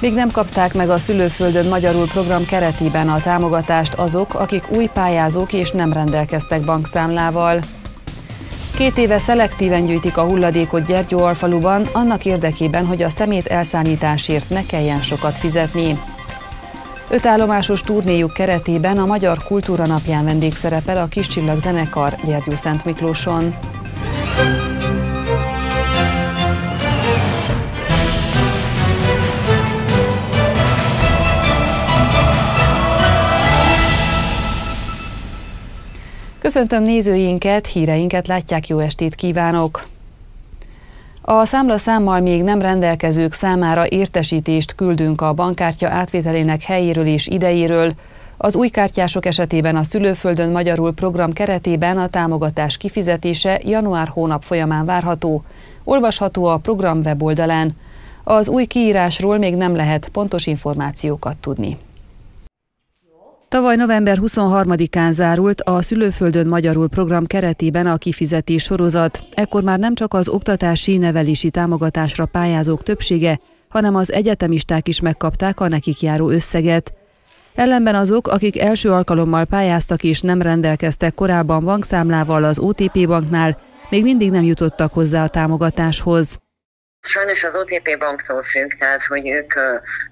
Még nem kapták meg a Szülőföldön Magyarul program keretében a támogatást azok, akik új pályázók és nem rendelkeztek bankszámlával. Két éve szelektíven gyűjtik a hulladékot Gyergyóalfaluban, annak érdekében, hogy a szemét elszállításért ne kelljen sokat fizetni. Ötállomásos turnéjuk keretében a Magyar Kultúra Napján vendégszerepel a Kiscsillag zenekar Gyergyó Szent Miklóson. Köszöntöm nézőinket, híreinket látják, jó estét kívánok! A számlaszámmal még nem rendelkezők számára értesítést küldünk a bankkártya átvételének helyéről és idejéről. Az új kártyások esetében a Szülőföldön Magyarul program keretében a támogatás kifizetése január hónap folyamán várható. Olvasható a program weboldalán. Az új kiírásról még nem lehet pontos információkat tudni. Tavaly november 23-án zárult a Szülőföldön Magyarul program keretében a kifizetés sorozat. Ekkor már nem csak az oktatási nevelési támogatásra pályázók többsége, hanem az egyetemisták is megkapták a nekik járó összeget. Ellenben azok, akik első alkalommal pályáztak és nem rendelkeztek korábban bankszámlával az OTP banknál, még mindig nem jutottak hozzá a támogatáshoz. Sajnos az OTP banktól függ, tehát hogy ők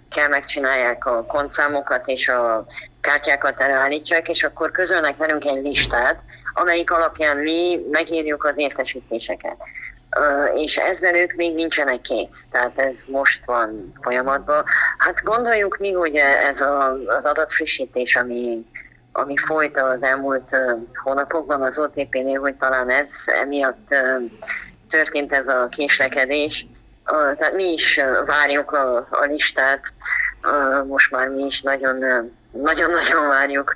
kell megcsinálják a kontszámokat és a kártyákat előállítsák, és akkor közölnek velünk egy listát, amelyik alapján mi megírjuk az értesítéseket. És ezzel ők még nincsenek kész, tehát ez most van folyamatban. Hát gondoljuk mi, hogy ez a, az adatfrissítés, ami, ami folyt az elmúlt hónapokban az OTP-nél, hogy talán ez emiatt történt ez a késlekedés, tehát mi is várjuk a, a listát, most már mi is nagyon, nagyon-nagyon várjuk,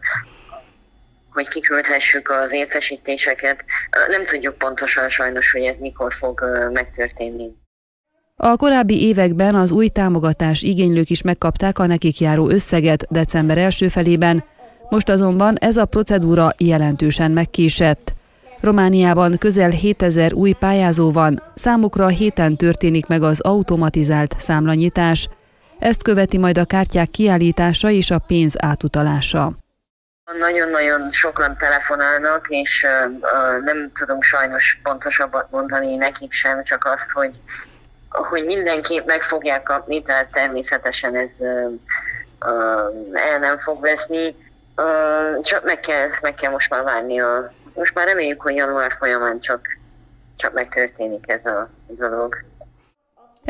hogy kiküldhessük az értesítéseket. Nem tudjuk pontosan sajnos, hogy ez mikor fog megtörténni. A korábbi években az új támogatás igénylők is megkapták a nekik járó összeget december első felében, most azonban ez a procedúra jelentősen megkésett. Romániában közel 7000 új pályázó van, számukra héten történik meg az automatizált számlanyítás. Ezt követi majd a kártyák kiállítása és a pénz átutalása. Nagyon-nagyon sokan telefonálnak, és uh, nem tudunk sajnos pontosabbat mondani nekik sem, csak azt, hogy, hogy mindenképp meg fogják kapni, tehát természetesen ez uh, el nem fog veszni, uh, csak meg kell, meg kell most már várni a most már reméljük, hogy január folyamán csak, csak megtörténik ez a dolog.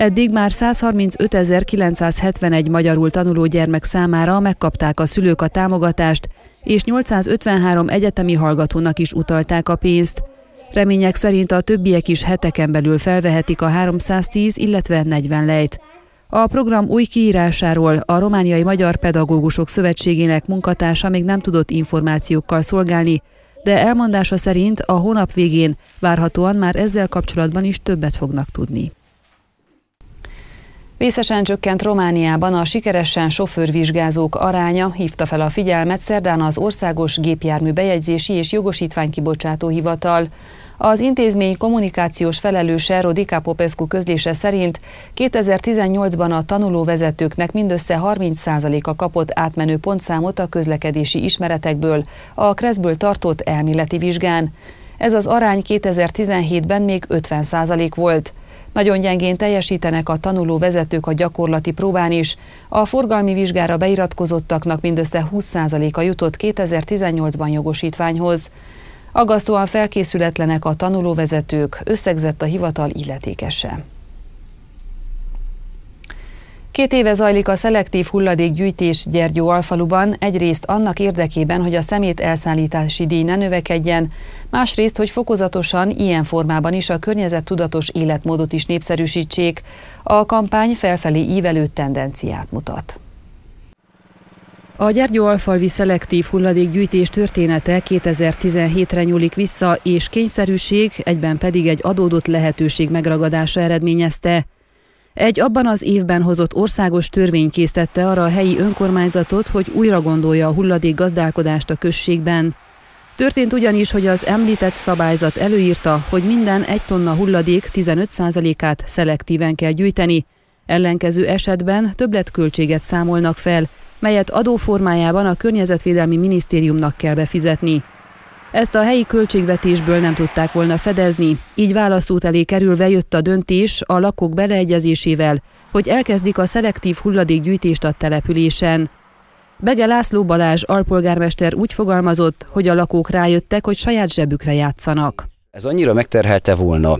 Eddig már 135.971 magyarul tanuló gyermek számára megkapták a szülők a támogatást, és 853 egyetemi hallgatónak is utalták a pénzt. Remények szerint a többiek is heteken belül felvehetik a 310, illetve 40 lejt. A program új kiírásáról a Romániai Magyar Pedagógusok Szövetségének munkatársa még nem tudott információkkal szolgálni, de elmondása szerint a hónap végén várhatóan már ezzel kapcsolatban is többet fognak tudni. Vészesen csökkent Romániában a sikeresen sofőrvizsgázók aránya, hívta fel a figyelmet szerdán az Országos Gépjármű Bejegyzési és Jogosítványkibocsátó Hivatal. Az intézmény kommunikációs felelőse Rodika Popescu közlése szerint 2018-ban a tanulóvezetőknek mindössze 30%-a kapott átmenő pontszámot a közlekedési ismeretekből, a Kreszből tartott elméleti vizsgán. Ez az arány 2017-ben még 50% volt. Nagyon gyengén teljesítenek a tanuló vezetők a gyakorlati próbán is. A forgalmi vizsgára beiratkozottaknak mindössze 20%-a jutott 2018-ban jogosítványhoz. Aggasztóan felkészületlenek a tanulóvezetők, összegzett a hivatal illetékese. Két éve zajlik a szelektív hulladékgyűjtés Gyergyó alfaluban, egyrészt annak érdekében, hogy a szemét elszállítási díj ne növekedjen, másrészt, hogy fokozatosan ilyen formában is a környezettudatos életmódot is népszerűsítsék. A kampány felfelé ívelő tendenciát mutat. A Gyergyóalfalvi szelektív hulladékgyűjtés története 2017-re nyúlik vissza, és kényszerűség, egyben pedig egy adódott lehetőség megragadása eredményezte. Egy abban az évben hozott országos törvény késztette arra a helyi önkormányzatot, hogy újra gondolja a hulladék gazdálkodást a községben. Történt ugyanis, hogy az említett szabályzat előírta, hogy minden egy tonna hulladék 15%-át szelektíven kell gyűjteni, Ellenkező esetben többletköltséget számolnak fel, melyet adóformájában a Környezetvédelmi Minisztériumnak kell befizetni. Ezt a helyi költségvetésből nem tudták volna fedezni, így válaszút elé kerülve jött a döntés a lakók beleegyezésével, hogy elkezdik a szelektív hulladékgyűjtést a településen. Bege László Balázs alpolgármester úgy fogalmazott, hogy a lakók rájöttek, hogy saját zsebükre játszanak. Ez annyira megterhelte volna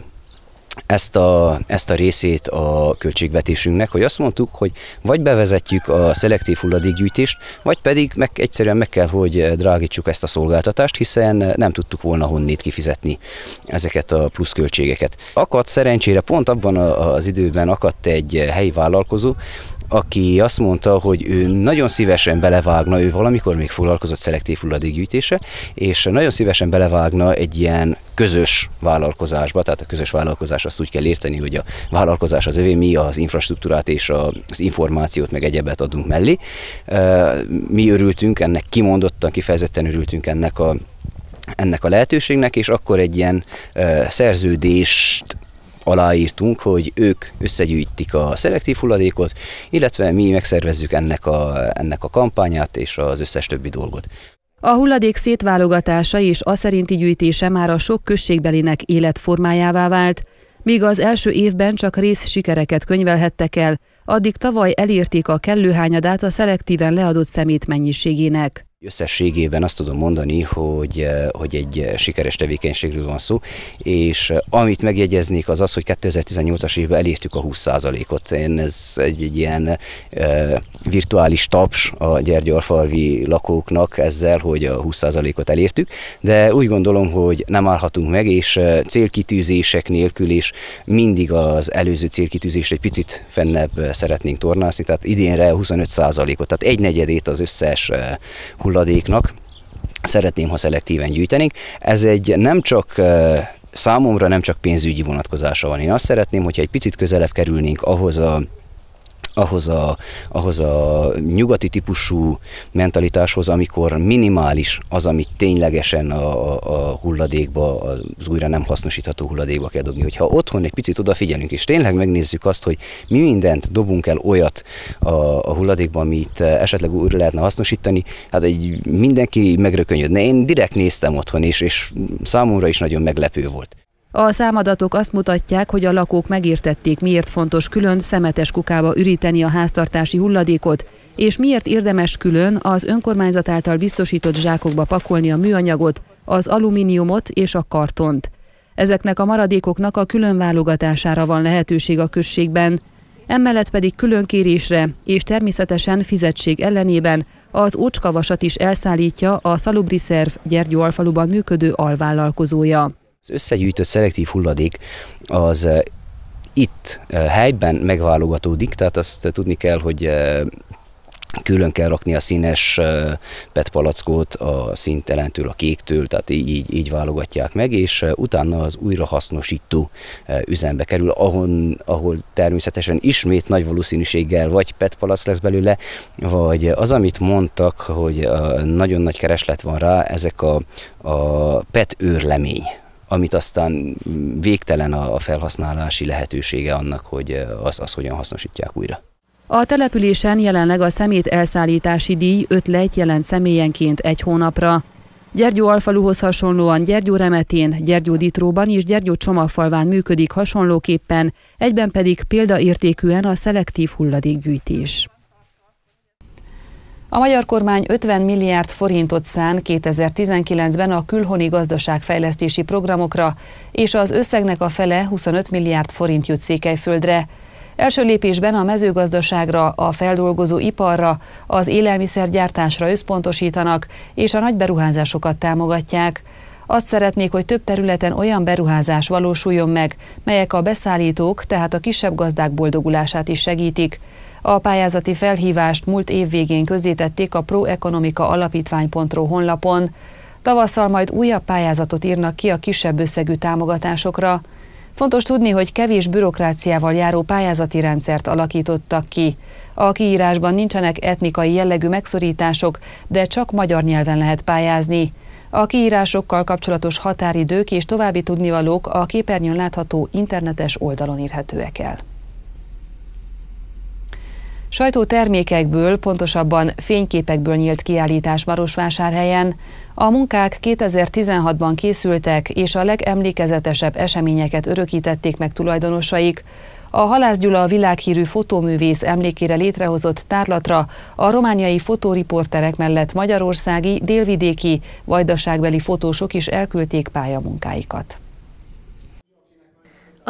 ezt a, ezt a részét a költségvetésünknek, hogy azt mondtuk, hogy vagy bevezetjük a szelektív hulladékgyűjtést, vagy pedig meg, egyszerűen meg kell, hogy drágítsuk ezt a szolgáltatást, hiszen nem tudtuk volna honnét kifizetni ezeket a pluszköltségeket. Akadt szerencsére pont abban az időben akadt egy helyi vállalkozó, aki azt mondta, hogy ő nagyon szívesen belevágna, ő valamikor még foglalkozott szelektív hulladékgyűjtése, és nagyon szívesen belevágna egy ilyen közös vállalkozásba, tehát a közös vállalkozás azt úgy kell érteni, hogy a vállalkozás az övé, mi az infrastruktúrát és az információt, meg egyebet adunk mellé. Mi örültünk ennek, kimondottan, kifejezetten örültünk ennek a ennek a lehetőségnek, és akkor egy ilyen szerződést aláírtunk, hogy ők összegyűjtik a szelektív hulladékot, illetve mi megszervezzük ennek a, ennek a kampányát és az összes többi dolgot. A hulladék szétválogatása és a szerinti gyűjtése már a sok községbelinek életformájává vált, míg az első évben csak rész sikereket könyvelhettek el, addig tavaly elérték a kellő hányadát a szelektíven leadott szemét mennyiségének. Összességében azt tudom mondani, hogy, eh, hogy egy eh, sikeres tevékenységről van szó, és eh, amit megjegyeznék az az, hogy 2018-as évben elértük a 20%-ot. Én ez egy, egy ilyen e, virtuális taps a Gyergyalfalvi lakóknak ezzel, hogy a 20%-ot elértük, de úgy gondolom, hogy nem állhatunk meg, és célkitűzések nélkül is mindig az előző célkitűzést egy picit fennebb szeretnénk tornászni, tehát idénre 25%-ot, tehát egy negyedét az összes hulladéknak szeretném, ha szelektíven gyűjtenénk. Ez egy nem csak számomra nem csak pénzügyi vonatkozása van. Én azt szeretném, hogyha egy picit közelebb kerülnénk ahhoz a ahhoz a, ahhoz a nyugati típusú mentalitáshoz, amikor minimális az, amit ténylegesen a, a hulladékba, az újra nem hasznosítható hulladékba kell dobni. Hogyha otthon egy picit odafigyelünk, és tényleg megnézzük azt, hogy mi mindent dobunk el olyat a, a hulladékba, amit esetleg újra lehetne hasznosítani, hát egy mindenki megrökönyödne. Én direkt néztem otthon, és, és számomra is nagyon meglepő volt. A számadatok azt mutatják, hogy a lakók megértették, miért fontos külön szemetes kukába üríteni a háztartási hulladékot, és miért érdemes külön az önkormányzat által biztosított zsákokba pakolni a műanyagot, az alumíniumot és a kartont. Ezeknek a maradékoknak a külön válogatására van lehetőség a községben, emellett pedig külön kérésre és természetesen fizetség ellenében az ócskavasat is elszállítja a Szalubri Szerv Gyergyó alfaluban működő alvállalkozója. Az összegyűjtött szelektív hulladék az eh, itt eh, helyben megválogatódik, tehát azt tudni kell, hogy eh, külön kell rakni a színes PET palackot a színtelentől, a kéktől, tehát így, így válogatják meg, és utána az újrahasznosító üzembe kerül, ahol, ahol természetesen ismét nagy valószínűséggel vagy PET palack lesz belőle, vagy az, amit mondtak, hogy nagyon nagy kereslet van rá, ezek a, a PET őrlemény, amit aztán végtelen a felhasználási lehetősége annak, hogy az, az hogyan hasznosítják újra. A településen jelenleg a szemét elszállítási díj 5 lejt jelent személyenként egy hónapra. Gyergyó alfaluhoz hasonlóan Gyergyó Remetén, Gyergyó Ditróban és Gyergyó Csomagfalván működik hasonlóképpen, egyben pedig példaértékűen a szelektív hulladékgyűjtés. A magyar kormány 50 milliárd forintot szán 2019-ben a külhoni gazdaságfejlesztési programokra, és az összegnek a fele 25 milliárd forint jut Székelyföldre. Első lépésben a mezőgazdaságra, a feldolgozó iparra, az élelmiszergyártásra összpontosítanak, és a nagy beruházásokat támogatják. Azt szeretnék, hogy több területen olyan beruházás valósuljon meg, melyek a beszállítók, tehát a kisebb gazdák boldogulását is segítik. A pályázati felhívást múlt év végén közzétették a Proekonomika Alapítvány.ro honlapon. Tavasszal majd újabb pályázatot írnak ki a kisebb összegű támogatásokra. Fontos tudni, hogy kevés bürokráciával járó pályázati rendszert alakítottak ki. A kiírásban nincsenek etnikai jellegű megszorítások, de csak magyar nyelven lehet pályázni. A kiírásokkal kapcsolatos határidők és további tudnivalók a képernyőn látható internetes oldalon érhetőek el. Sajtótermékekből, pontosabban fényképekből nyílt kiállítás Marosvásárhelyen. A munkák 2016-ban készültek, és a legemlékezetesebb eseményeket örökítették meg tulajdonosaik. A Halász Gyula világhírű fotóművész emlékére létrehozott tárlatra a romániai fotóriporterek mellett magyarországi, délvidéki, vajdaságbeli fotósok is elküldték pályamunkáikat.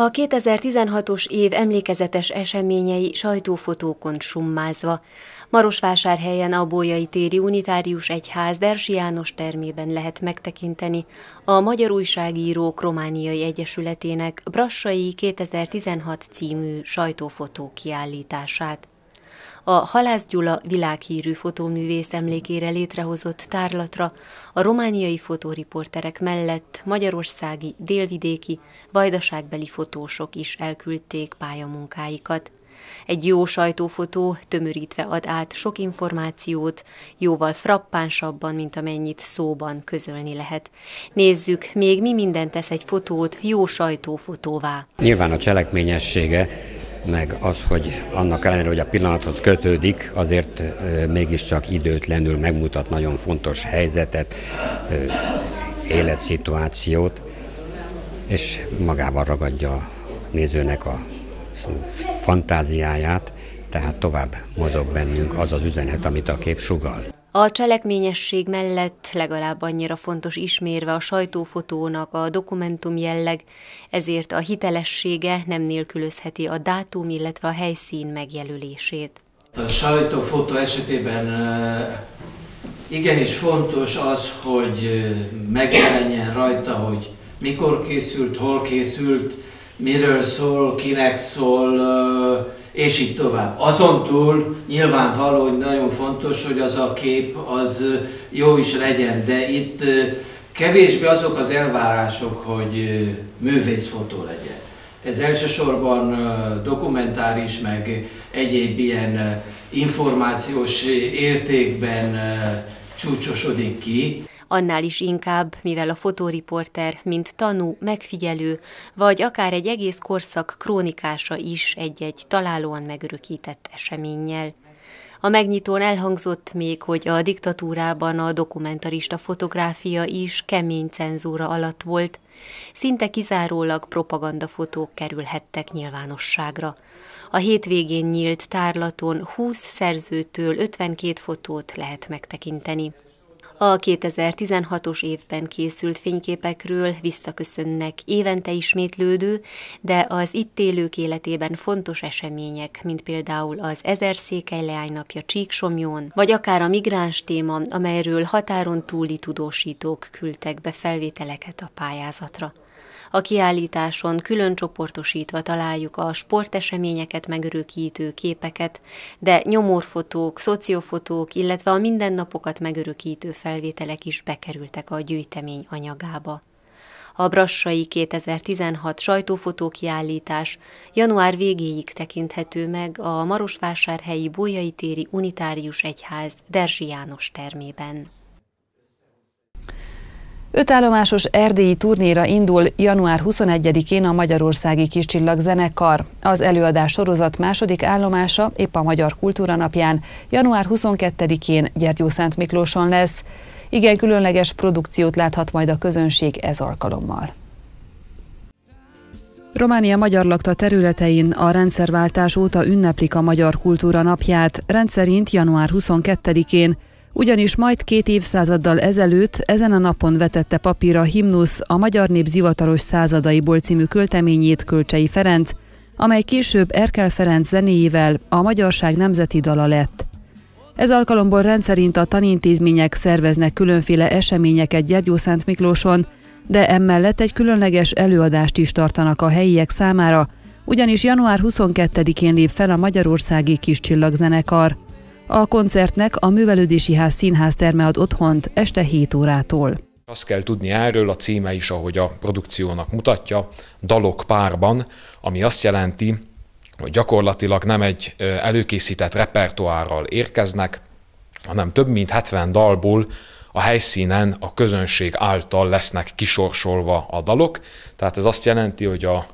A 2016-os év emlékezetes eseményei sajtófotókon summázva. Marosvásárhelyen a Bolyai téri unitárius egyház Dersi János termében lehet megtekinteni a Magyar Újságírók Romániai Egyesületének Brassai 2016 című sajtófotó kiállítását a Halász Gyula világhírű fotóművész emlékére létrehozott tárlatra a romániai fotóriporterek mellett magyarországi, délvidéki, vajdaságbeli fotósok is elküldték pályamunkáikat. Egy jó sajtófotó tömörítve ad át sok információt, jóval frappánsabban, mint amennyit szóban közölni lehet. Nézzük, még mi minden tesz egy fotót jó sajtófotóvá. Nyilván a cselekményessége meg az, hogy annak ellenére, hogy a pillanathoz kötődik, azért mégiscsak időtlenül megmutat nagyon fontos helyzetet, életszituációt, és magával ragadja a nézőnek a fantáziáját, tehát tovább mozog bennünk az az üzenet, amit a kép sugal. A cselekményesség mellett legalább annyira fontos ismérve a sajtófotónak a dokumentum jelleg, ezért a hitelessége nem nélkülözheti a dátum, illetve a helyszín megjelölését. A sajtófotó esetében igenis fontos az, hogy megjelenjen rajta, hogy mikor készült, hol készült, miről szól, kinek szól, és így tovább. Azon túl nyilvánvaló, hogy nagyon fontos, hogy az a kép az jó is legyen, de itt kevésbé azok az elvárások, hogy művészfotó legyen. Ez elsősorban dokumentáris, meg egyéb ilyen információs értékben csúcsosodik ki annál is inkább, mivel a fotóriporter, mint tanú, megfigyelő, vagy akár egy egész korszak krónikása is egy-egy találóan megörökített eseménnyel. A megnyitón elhangzott még, hogy a diktatúrában a dokumentarista fotográfia is kemény cenzúra alatt volt, szinte kizárólag propagandafotók kerülhettek nyilvánosságra. A hétvégén nyílt tárlaton 20 szerzőtől 52 fotót lehet megtekinteni. A 2016-os évben készült fényképekről visszaköszönnek évente ismétlődő, de az itt élők életében fontos események, mint például az Ezer Székely leánynapja Csíksomjón, vagy akár a migráns téma, amelyről határon túli tudósítók küldtek be felvételeket a pályázatra. A kiállításon külön csoportosítva találjuk a sporteseményeket megörökítő képeket, de nyomorfotók, szociofotók, illetve a mindennapokat megörökítő felvételek is bekerültek a gyűjtemény anyagába. A Brassai 2016 sajtófotókiállítás január végéig tekinthető meg a Marosvásárhelyi Bolyai téri Unitárius Egyház Derzsi János termében. Ötállomásos erdélyi turnéra indul január 21-én a Magyarországi Kiscsillag zenekar. Az előadás sorozat második állomása épp a Magyar Kultúra napján, január 22-én Szent Miklóson lesz. Igen különleges produkciót láthat majd a közönség ez alkalommal. Románia magyar lakta területein a rendszerváltás óta ünneplik a Magyar Kultúra napját, rendszerint január 22-én, ugyanis majd két évszázaddal ezelőtt ezen a napon vetette papírra himnusz a Magyar Nép zivataros századaiból című költeményét Kölcsei Ferenc, amely később Erkel Ferenc zenéjével a magyarság nemzeti dala lett. Ez alkalomból rendszerint a tanintézmények szerveznek különféle eseményeket Gyergyószánt Miklóson, de emellett egy különleges előadást is tartanak a helyiek számára, ugyanis január 22-én lép fel a Magyarországi Kis Csillagzenekar. A koncertnek a Művelődési Ház Színház terme ad otthont este 7 órától. Azt kell tudni erről, a címe is, ahogy a produkciónak mutatja, dalok párban, ami azt jelenti, hogy gyakorlatilag nem egy előkészített repertoárral érkeznek, hanem több mint 70 dalból a helyszínen a közönség által lesznek kisorsolva a dalok. Tehát ez azt jelenti, hogy a,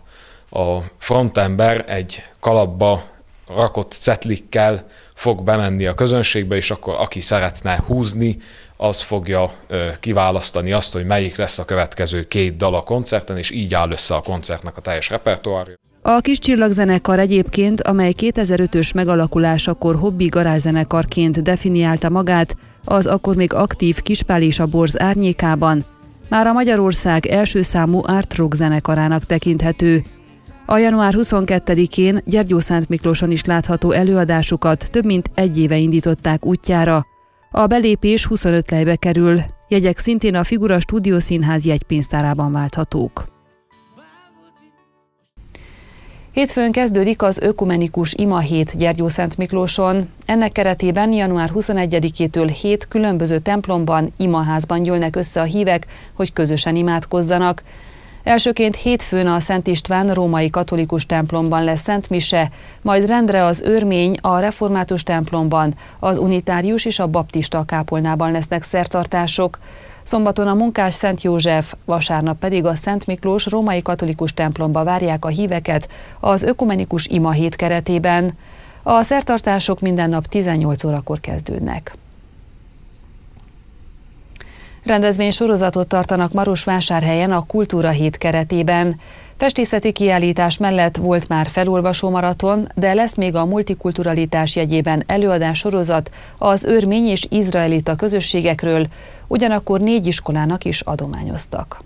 a frontember egy kalapba rakott cetlikkel fog bemenni a közönségbe, és akkor aki szeretne húzni, az fogja kiválasztani azt, hogy melyik lesz a következő két dal a koncerten, és így áll össze a koncertnek a teljes repertoárja. A kis csillagzenekar egyébként, amely 2005-ös megalakulásakor hobbi garázszenekarként definiálta magát, az akkor még aktív Kispál és a Borz árnyékában, már a Magyarország első számú art rock zenekarának tekinthető. A január 22-én Gyergyó Szánt Miklóson is látható előadásukat több mint egy éve indították útjára. A belépés 25 lejbe kerül, jegyek szintén a Figura Stúdió Színház jegypénztárában válthatók. Hétfőn kezdődik az Ökumenikus Ima hét Gyergyószent Miklóson. Ennek keretében január 21-től hét különböző templomban, imaházban gyűlnek össze a hívek, hogy közösen imádkozzanak. Elsőként hétfőn a Szent István római katolikus templomban lesz Szent Mise, majd rendre az Örmény a református templomban, az unitárius és a baptista kápolnában lesznek szertartások. Szombaton a munkás Szent József, vasárnap pedig a Szent Miklós római katolikus templomba várják a híveket az ökumenikus ima hét keretében. A szertartások minden nap 18 órakor kezdődnek. Rendezvény sorozatot tartanak Marosvásárhelyen a Kultúra Hét keretében. Festészeti kiállítás mellett volt már felolvasó maraton, de lesz még a multikulturalitás jegyében előadás sorozat az örmény és izraelita közösségekről, ugyanakkor négy iskolának is adományoztak.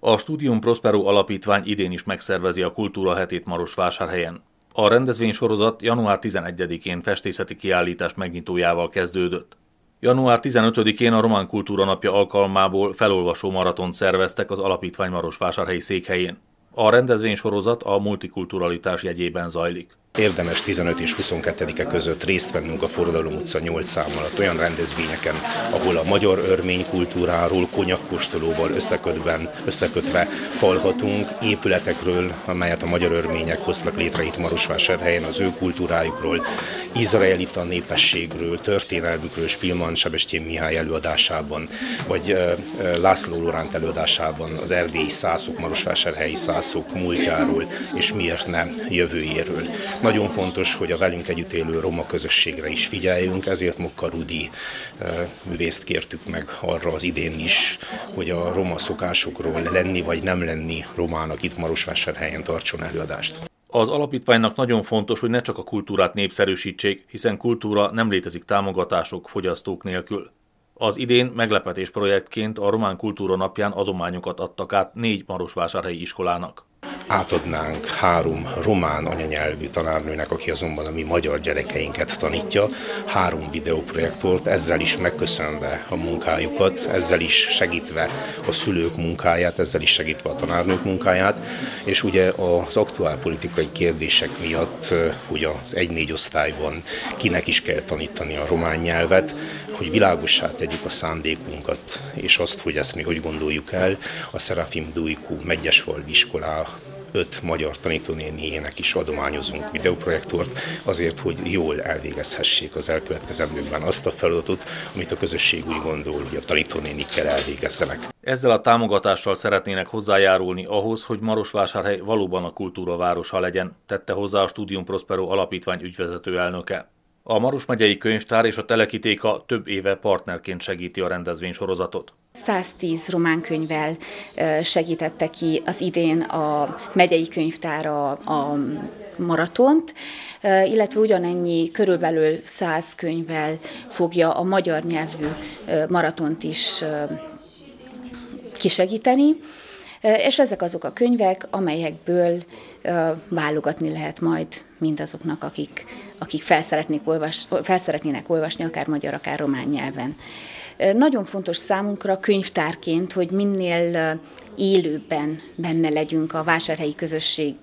A Studium Prospero Alapítvány idén is megszervezi a Kultúra hetét Marosvásárhelyen. A rendezvény sorozat január 11-én festészeti kiállítás megnyitójával kezdődött. Január 15-én a Román Kultúra Napja alkalmából felolvasó maratont szerveztek az Alapítvány Marosvásárhelyi székhelyén. A rendezvény sorozat a multikulturalitás jegyében zajlik. Érdemes 15 és 22-e között részt vennünk a Forradalom utca 8 szám alatt olyan rendezvényeken, ahol a magyar örmény kultúráról, konyakkostolóval összekötben, összekötve hallhatunk épületekről, amelyet a magyar örmények hoztak létre itt Marosvásárhelyen, az ő kultúrájukról, izraelita népességről, történelmükről, Spilman Sebestyén Mihály előadásában, vagy László Loránt előadásában az erdélyi szászok, Marosvásárhelyi szászok múltjáról, és miért ne jövőjéről. Nagyon fontos, hogy a velünk együtt élő roma közösségre is figyeljünk, ezért Mokka Rudi művészt kértük meg arra az idén is, hogy a roma szokásokról lenni vagy nem lenni romának itt Marosvásárhelyen tartson előadást. Az alapítványnak nagyon fontos, hogy ne csak a kultúrát népszerűsítsék, hiszen kultúra nem létezik támogatások, fogyasztók nélkül. Az idén meglepetés projektként a Román Kultúra napján adományokat adtak át négy marosvásárhelyi iskolának átadnánk három román anyanyelvű tanárnőnek, aki azonban a mi magyar gyerekeinket tanítja, három videóprojektort, ezzel is megköszönve a munkájukat, ezzel is segítve a szülők munkáját, ezzel is segítve a tanárnők munkáját, és ugye az aktuál politikai kérdések miatt, hogy az 1-4 osztályban kinek is kell tanítani a román nyelvet, hogy világossá tegyük a szándékunkat, és azt, hogy ezt mi hogy gondoljuk el, a Serafim Dujku Megyesfalvi iskolá öt magyar tanítónéniének is adományozunk videoprojektort, azért, hogy jól elvégezhessék az elkövetkezendőkben azt a feladatot, amit a közösség úgy gondol, hogy a tanítónénikkel elvégezzenek. Ezzel a támogatással szeretnének hozzájárulni ahhoz, hogy Marosvásárhely valóban a kultúra városa legyen, tette hozzá a Studium Prospero alapítvány ügyvezető elnöke. A Maros megyei könyvtár és a Telekitéka több éve partnerként segíti a rendezvény sorozatot. 110 román könyvvel segítette ki az idén a megyei könyvtár a, a maratont, illetve ugyanennyi, körülbelül 100 könyvvel fogja a magyar nyelvű maratont is kisegíteni. És ezek azok a könyvek, amelyekből válogatni lehet majd mindazoknak, akik, akik felszeretnék olvas, felszeretnének olvasni, akár magyar, akár román nyelven. Nagyon fontos számunkra könyvtárként, hogy minél élőbben benne legyünk a vásárhelyi közösség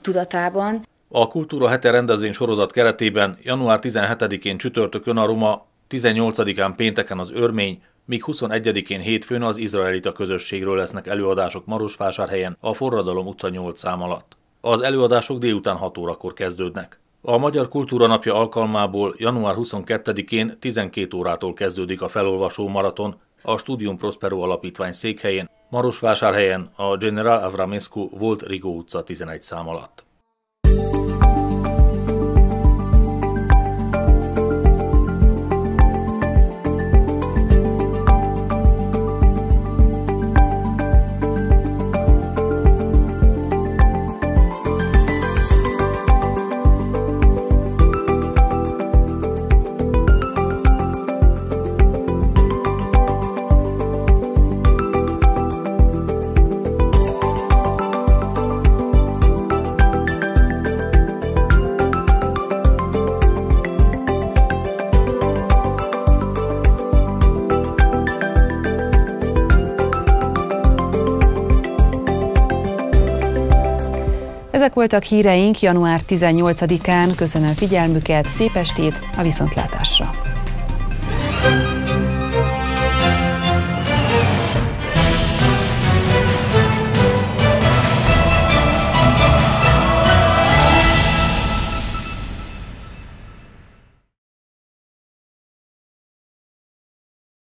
tudatában. A Kultúra Hete rendezvény sorozat keretében január 17-én csütörtökön a Roma, 18-án pénteken az Örmény, míg 21-én hétfőn az izraelita közösségről lesznek előadások Marosvásárhelyen a Forradalom utca 8 szám alatt. Az előadások délután 6 órakor kezdődnek. A Magyar Kultúra Napja alkalmából január 22-én 12 órától kezdődik a felolvasó maraton a Studium Prospero Alapítvány székhelyén, Marosvásárhelyen a General Avramescu volt Rigó utca 11 szám alatt. Voltak híreink január 18-án. Köszönöm figyelmüket, szép estét, a viszontlátásra!